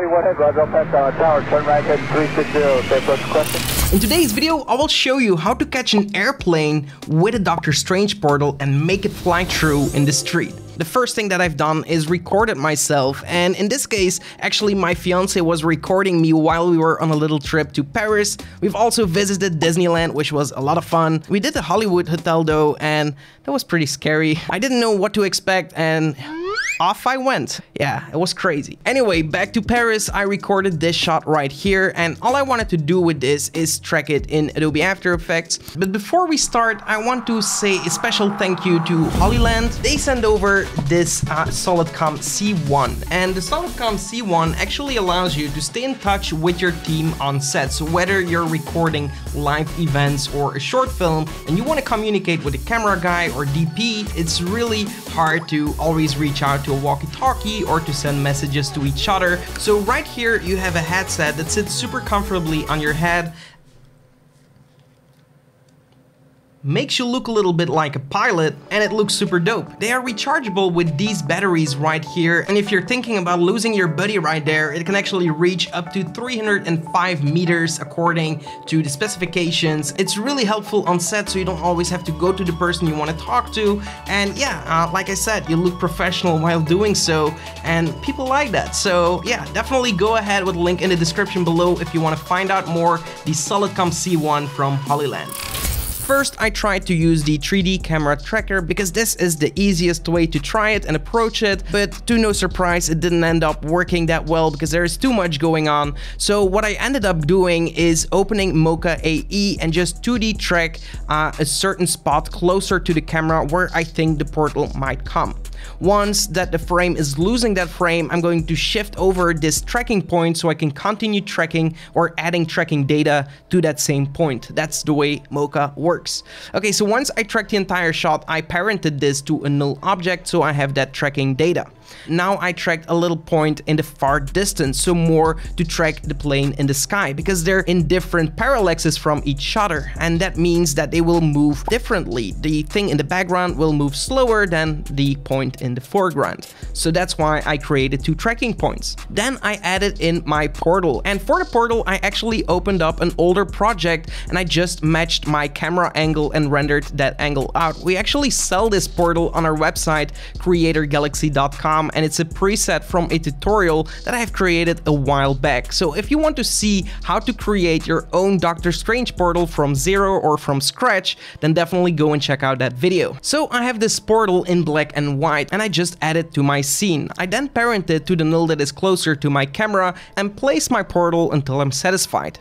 31 head, Roger, pass tower, turn right head 360, stay approach question. In today's video, I will show you how to catch an airplane with a Doctor Strange portal and make it fly through in the street. The first thing that I've done is recorded myself and in this case, actually my fiance was recording me while we were on a little trip to Paris. We've also visited Disneyland, which was a lot of fun. We did the Hollywood Hotel though and that was pretty scary. I didn't know what to expect and off I went. Yeah, it was crazy. Anyway, back to Paris, I recorded this shot right here and all I wanted to do with this is track it in Adobe After Effects. But before we start, I want to say a special thank you to Hollyland. They sent over this uh, Solidcom C1 and the Solidcom C1 actually allows you to stay in touch with your team on set. So whether you're recording live events or a short film and you want to communicate with the camera guy or DP, it's really hard to always reach out to to walkie-talkie or to send messages to each other. So right here you have a headset that sits super comfortably on your head makes you look a little bit like a pilot and it looks super dope. They are rechargeable with these batteries right here and if you're thinking about losing your buddy right there, it can actually reach up to 305 meters according to the specifications. It's really helpful on set so you don't always have to go to the person you want to talk to and yeah, uh, like I said, you look professional while doing so and people like that. So yeah, definitely go ahead with the link in the description below if you want to find out more the Solidcom C1 from Hollyland. First, I tried to use the 3D camera tracker because this is the easiest way to try it and approach it, but to no surprise, it didn't end up working that well because there is too much going on. So what I ended up doing is opening Mocha AE and just 2D track uh, a certain spot closer to the camera where I think the portal might come. Once that the frame is losing that frame, I'm going to shift over this tracking point so I can continue tracking or adding tracking data to that same point. That's the way Mocha works. Okay, so once I track the entire shot, I parented this to a null object so I have that tracking data. Now I tracked a little point in the far distance, so more to track the plane in the sky, because they're in different parallaxes from each other, and that means that they will move differently. The thing in the background will move slower than the point in the foreground. So that's why I created two tracking points. Then I added in my portal, and for the portal I actually opened up an older project and I just matched my camera angle and rendered that angle out. We actually sell this portal on our website creatorgalaxy.com Um, and it's a preset from a tutorial that I have created a while back. So if you want to see how to create your own Doctor Strange portal from zero or from scratch, then definitely go and check out that video. So I have this portal in black and white and I just add it to my scene. I then parent it to the null that is closer to my camera and place my portal until I'm satisfied.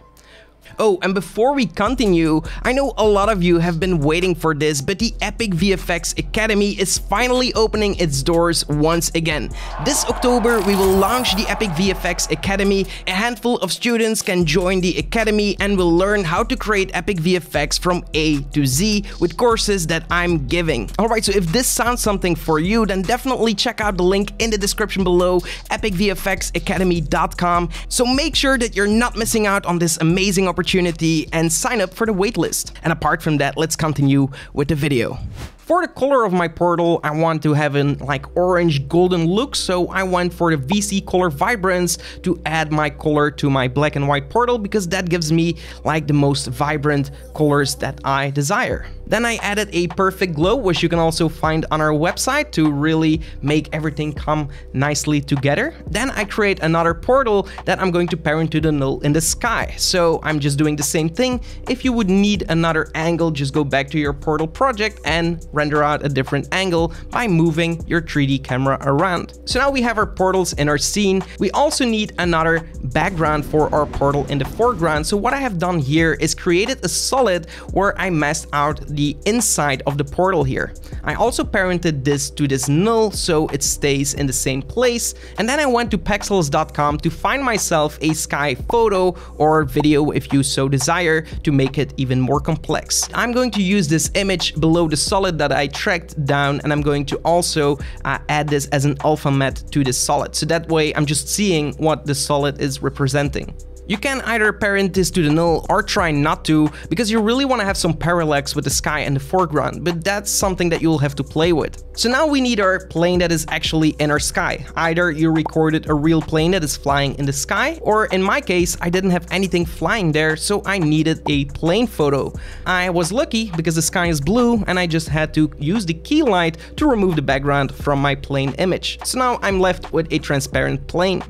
Oh, and before we continue, I know a lot of you have been waiting for this, but the Epic VFX Academy is finally opening its doors once again. This October, we will launch the Epic VFX Academy. A handful of students can join the Academy and will learn how to create Epic VFX from A to Z with courses that I'm giving. Alright, so if this sounds something for you, then definitely check out the link in the description below, epicvfxacademy.com. So make sure that you're not missing out on this amazing opportunity opportunity and sign up for the waitlist. And apart from that, let's continue with the video. For the color of my portal, I want to have an like orange golden look, so I went for the VC color vibrance to add my color to my black and white portal because that gives me like the most vibrant colors that I desire. Then I added a perfect glow, which you can also find on our website to really make everything come nicely together. Then I create another portal that I'm going to parent to the null in the sky. So I'm just doing the same thing. If you would need another angle, just go back to your portal project and render out a different angle by moving your 3D camera around. So now we have our portals in our scene. We also need another background for our portal in the foreground. So what I have done here is created a solid where I masked out the inside of the portal here. I also parented this to this null so it stays in the same place. And then I went to pexels.com to find myself a sky photo or video if you so desire to make it even more complex. I'm going to use this image below the solid that I tracked down and I'm going to also uh, add this as an alpha matte to the solid. So that way I'm just seeing what the solid is representing. You can either parent this to the null or try not to, because you really want to have some parallax with the sky and the foreground, but that's something that you'll have to play with. So now we need our plane that is actually in our sky. Either you recorded a real plane that is flying in the sky, or in my case, I didn't have anything flying there, so I needed a plane photo. I was lucky because the sky is blue and I just had to use the key light to remove the background from my plane image. So now I'm left with a transparent plane.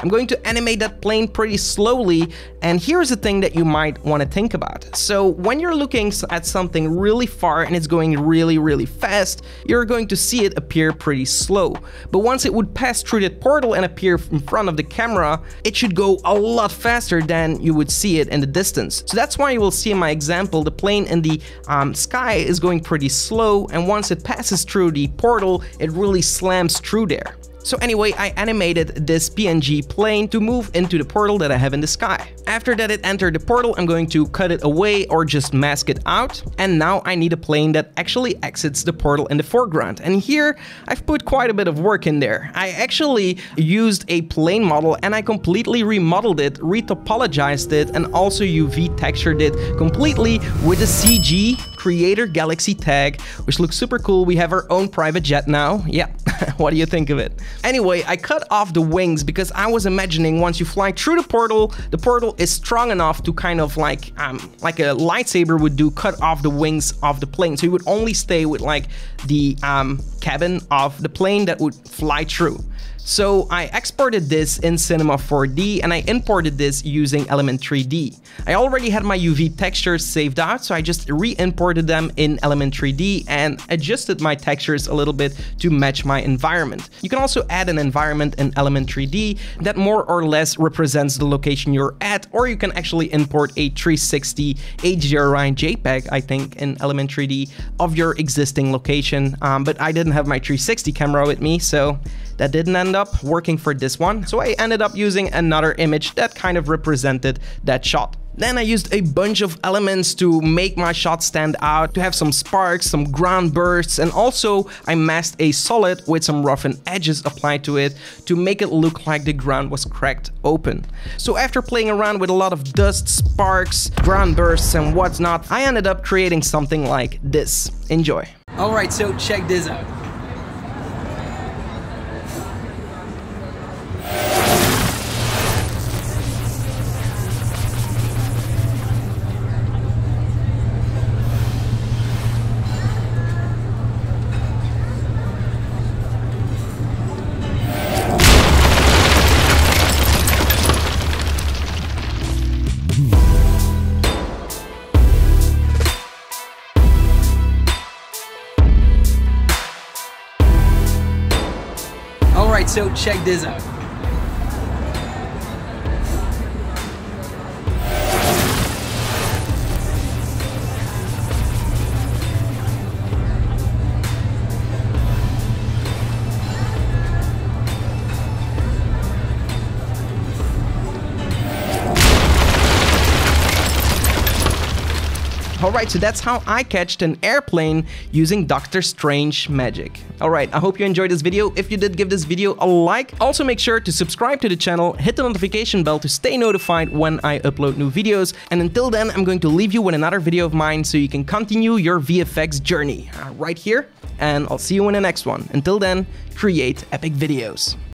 I'm going to animate that plane pretty slowly, and here's the thing that you might want to think about. So when you're looking at something really far and it's going really, really fast, you're going to see it appear pretty slow. But once it would pass through that portal and appear in front of the camera, it should go a lot faster than you would see it in the distance. So that's why you will see in my example, the plane in the um, sky is going pretty slow, and once it passes through the portal, it really slams through there. So anyway, I animated this PNG plane to move into the portal that I have in the sky. After that it entered the portal, I'm going to cut it away or just mask it out. And now I need a plane that actually exits the portal in the foreground. And here I've put quite a bit of work in there. I actually used a plane model and I completely remodeled it, retopologized it, and also UV textured it completely with a CG Creator Galaxy tag, which looks super cool. We have our own private jet now. Yeah, what do you think of it? Anyway, I cut off the wings because I was imagining once you fly through the portal, the portal is strong enough to kind of like, um, like a lightsaber would do, cut off the wings of the plane. So you would only stay with like the um, cabin of the plane that would fly through. So I exported this in Cinema 4D and I imported this using Element 3D. I already had my UV textures saved out, so I just re-imported them in Element 3D and adjusted my textures a little bit to match my environment. You can also add an environment in Element 3D that more or less represents the location you're at, or you can actually import a 360 HDRI JPEG, I think, in Element 3D of your existing location. Um, but I didn't have my 360 camera with me, so that didn't up working for this one, so I ended up using another image that kind of represented that shot. Then I used a bunch of elements to make my shot stand out, to have some sparks, some ground bursts, and also I masked a solid with some roughened edges applied to it to make it look like the ground was cracked open. So after playing around with a lot of dust, sparks, ground bursts and whatnot, I ended up creating something like this. Enjoy. Alright, so check this out. Alright, so check this out. Alright, so that's how I catched an airplane using Doctor Strange magic. Alright, I hope you enjoyed this video. If you did, give this video a like. Also make sure to subscribe to the channel, hit the notification bell to stay notified when I upload new videos. And until then, I'm going to leave you with another video of mine so you can continue your VFX journey uh, right here. And I'll see you in the next one. Until then, create epic videos.